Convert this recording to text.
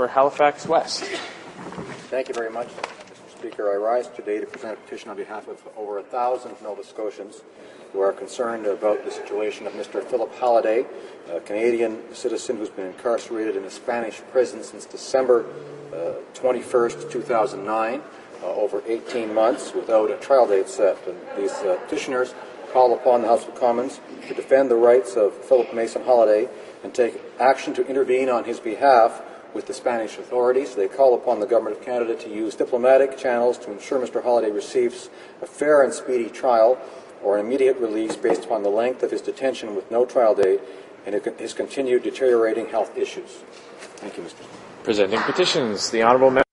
for Halifax West. Thank you very much, Mr. Speaker. I rise today to present a petition on behalf of over a thousand Nova Scotians who are concerned about the situation of Mr. Philip Halliday, a Canadian citizen who's been incarcerated in a Spanish prison since December uh, 21st, 2009, uh, over 18 months without a trial date set. And these uh, petitioners call upon the House of Commons to defend the rights of Philip Mason Halliday and take action to intervene on his behalf with the Spanish authorities. They call upon the Government of Canada to use diplomatic channels to ensure Mr. Halliday receives a fair and speedy trial or an immediate release based upon the length of his detention with no trial date and his continued deteriorating health issues. Thank you, Mr. Presenting petitions, the Honourable Member.